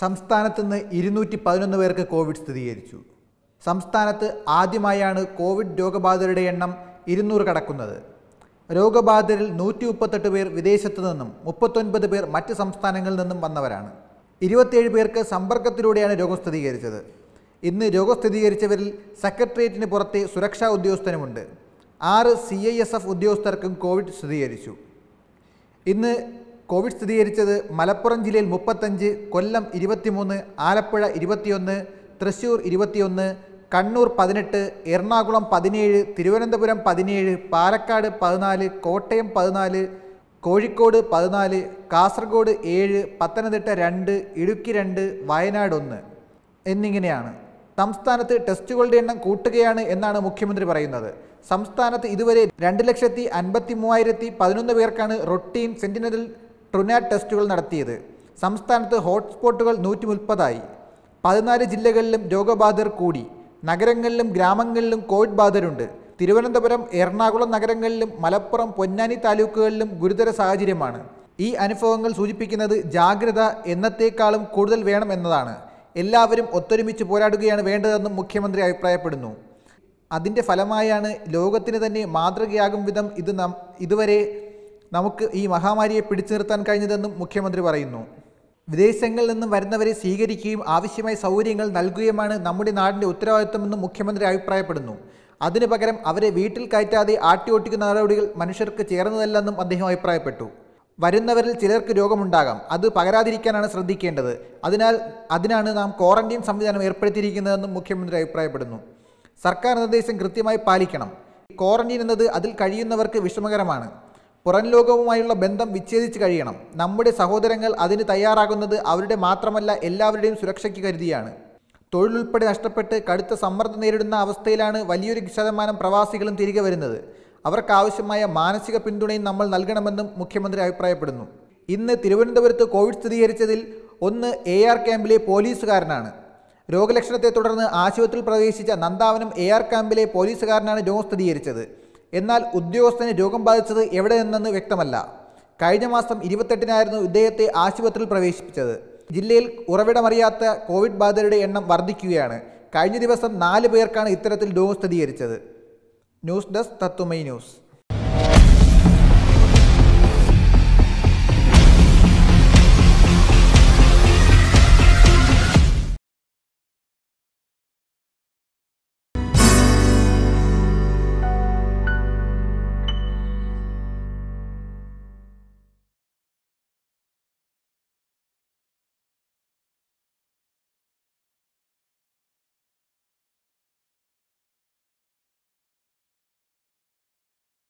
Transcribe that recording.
സംസ്ഥാനത്ത് നിന്ന് ഇരുന്നൂറ്റി പതിനൊന്ന് പേർക്ക് കോവിഡ് സ്ഥിരീകരിച്ചു. സംസ്ഥാനത്ത് ആദ്യമായാണ് കോവിഡ് രോഗബാധിതരുടെ എണ്ണം ഇരുന്നൂറ് കടക്കുന്നത്. രോഗബാധിതരിൽ നൂറ്റി മുപ്പത്തെട്ട് പേർ വിദേശത്തു നിന്നും മുപ്പത്തൊൻപത് പേർ മറ്റ് സംസ്ഥാനങ്ങളിൽ നിന്നും വന്നവരാണ്. ഇരുപത്തിയേഴ് പേർക്ക് സമ്പർക്കത്തിലൂടെയാണ് രോഗം സ്ഥിരീകരിച്ചത്. ഇന്ന് രോഗം സ്ഥിരീകരിച്ചവരിൽ സെക്രട്ടേറിയറ്റിന് പുറത്തെ സുരക്ഷാ ഉദ്യോഗസ്ഥനുമുണ്ട്. ആറ് സി ഐ എസ് എഫ് ഉദ്യോഗസ്ഥർക്കും കോവിഡ് സ്ഥിരീകരിച്ചു. ഇന്ന് കോവിഡ് സ്ഥിരീകരിച്ചത് മലപ്പുറം ജില്ലയിൽ മുപ്പത്തഞ്ച് കൊല്ലം ഇരുപത്തിമൂന്ന് ആലപ്പുഴ ഇരുപത്തിയൊന്ന് തൃശൂർ ഇരുപത്തിയൊന്ന് കണ്ണൂർ പതിനെട്ട് എറണാകുളം പതിനേഴ് തിരുവനന്തപുരം പതിനേഴ് പാലക്കാട് പതിനാല് കോട്ടയം പതിനാല് കോഴിക്കോട് പതിനാല് കാസർഗോഡ് ഏഴ് പത്തനംതിട്ട രണ്ട് ഇടുക്കി രണ്ട് വയനാട് ഒന്ന്. എന്നിങ്ങനെയാണ്. സംസ്ഥാനത്ത് ടെസ്റ്റുകളുടെ എണ്ണം കൂട്ടുകയാണ് എന്നാണ് മുഖ്യമന്ത്രി പറയുന്നത്. സംസ്ഥാനത്ത് ഇതുവരെ രണ്ട് ലക്ഷത്തി അൻപത്തി മൂവായിരത്തി പതിനൊന്ന് പേർക്കാണ് റൊട്ടീൻ സെന്റിനൽ ട്രുനാറ്റ് ടെസ്റ്റുകൾ നടത്തിയത്. സംസ്ഥാനത്ത് ഹോട്ട്സ്പോട്ടുകൾ നൂറ്റി മുപ്പതായി പതിനാല് ജില്ലകളിലും രോഗബാധിതർ കൂടി. നഗരങ്ങളിലും ഗ്രാമങ്ങളിലും കോവിഡ് ബാധിതരുണ്ട്. തിരുവനന്തപുരം എറണാകുളം നഗരങ്ങളിലും മലപ്പുറം പൊന്നാനി താലൂക്കുകളിലും ഗുരുതര സാഹചര്യമാണ്. ഈ അനുഭവങ്ങൾ സൂചിപ്പിക്കുന്നത് ജാഗ്രത എന്നത്തേക്കാളും കൂടുതൽ വേണം എന്നതാണ്. എല്ലാവരും ഒത്തൊരുമിച്ച് പോരാടുകയാണ് വേണ്ടതെന്നും മുഖ്യമന്ത്രി അഭിപ്രായപ്പെടുന്നു. അതിന്റെ ഫലമായാണ് ലോകത്തിന് തന്നെ മാതൃകയാകും വിധം ഇത് ഇതുവരെ നമുക്ക് ഈ മഹാമാരിയെ പിടിച്ചു നിർത്താൻ കഴിഞ്ഞതെന്നും മുഖ്യമന്ത്രി പറയുന്നു. വിദേശങ്ങളിൽ നിന്നും വരുന്നവരെ സ്വീകരിക്കുകയും ആവശ്യമായ സൗകര്യങ്ങൾ നൽകുകയുമാണ് നമ്മുടെ നാടിന്റെ ഉത്തരവാദിത്വമെന്നും മുഖ്യമന്ത്രി അഭിപ്രായപ്പെടുന്നു. അതിനു പകരം അവരെ വീട്ടിൽ കയറ്റാതെ ആട്ടിയോട്ടിക്കുന്ന നടപടികൾ മനുഷ്യർക്ക് ചേർന്നതല്ലെന്നും അദ്ദേഹം അഭിപ്രായപ്പെട്ടു. വരുന്നവരിൽ ചിലർക്ക് രോഗമുണ്ടാകാം അത് പകരാതിരിക്കാനാണ് ശ്രദ്ധിക്കേണ്ടത്. അതിനാൽ അതിനാണ് നാം ക്വാറന്റീൻ സംവിധാനം ഏർപ്പെടുത്തിയിരിക്കുന്നതെന്നും മുഖ്യമന്ത്രി അഭിപ്രായപ്പെടുന്നു. സർക്കാർ നിർദ്ദേശം കൃത്യമായി പാലിക്കണം. ക്വാറന്റൈൻ എന്നത് അതിൽ കഴിയുന്നവർക്ക് വിഷമകരമാണ്. പുറം ലോകവുമായുള്ള ബന്ധം വിച്ഛേദിച്ച് കഴിയണം. നമ്മുടെ സഹോദരങ്ങൾ അതിന് തയ്യാറാകുന്നത് അവരുടെ മാത്രമല്ല എല്ലാവരുടെയും സുരക്ഷയ്ക്ക് കരുതിയാണ്. തൊഴിലുൾപ്പെടെ നഷ്ടപ്പെട്ട് കടുത്ത സമ്മർദ്ദം നേരിടുന്ന അവസ്ഥയിലാണ് വലിയൊരു ശതമാനം പ്രവാസികളും തിരികെ വരുന്നത്. അവർക്കാവശ്യമായ മാനസിക പിന്തുണയും നമ്മൾ നൽകണമെന്നും മുഖ്യമന്ത്രി അഭിപ്രായപ്പെടുന്നു. ഇന്ന് തിരുവനന്തപുരത്ത് കോവിഡ് സ്ഥിരീകരിച്ചതിൽ ഒന്ന് എ ആർ ക്യാമ്പിലെ പോലീസുകാരനാണ്. രോഗലക്ഷണത്തെ തുടർന്ന് ആശുപത്രിയിൽ പ്രവേശിച്ച നന്ദാവനം എ ആർ ക്യാമ്പിലെ പോലീസുകാരനാണ് രോഗം സ്ഥിരീകരിച്ചത്. എന്നാൽ ഉദ്യോഗസ്ഥന് രോഗം ബാധിച്ചത് എവിടെ നിന്നെന്ന് വ്യക്തമല്ല. കഴിഞ്ഞ മാസം ഇരുപത്തെട്ടിനായിരുന്നു ഇദ്ദേഹത്തെ ആശുപത്രിയിൽ പ്രവേശിപ്പിച്ചത്. ജില്ലയിൽ ഉറവിടമറിയാത്ത കോവിഡ് ബാധിതരുടെ എണ്ണം വർദ്ധിക്കുകയാണ്. കഴിഞ്ഞ ദിവസം നാല് പേർക്കാണ് ഇത്തരത്തിൽ രോഗം സ്ഥിരീകരിച്ചത്. ന്യൂസ് ഡെസ്ക് തത്തുമൈ ന്യൂസ്.